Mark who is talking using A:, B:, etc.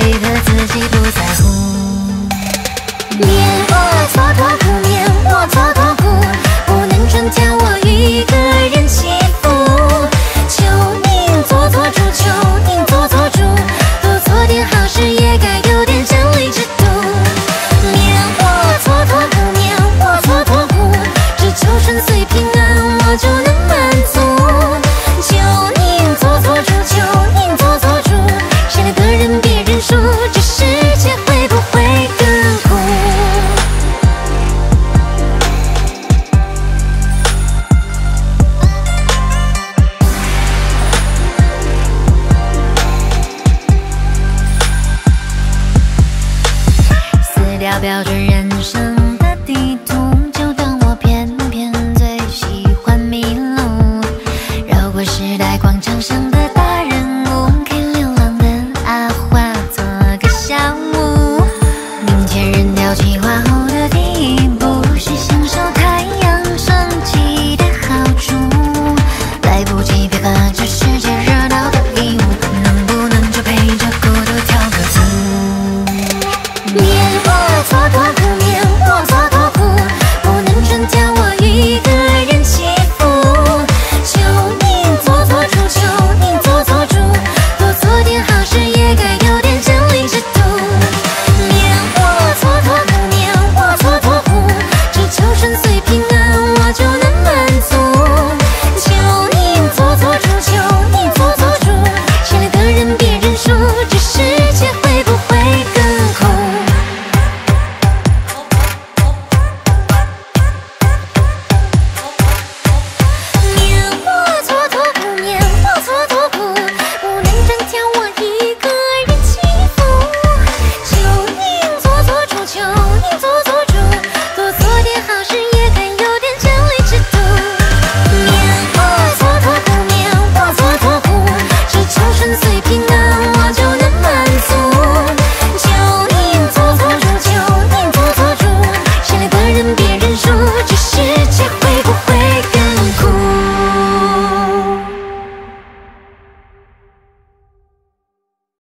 A: 为何自己不在乎。标准人生。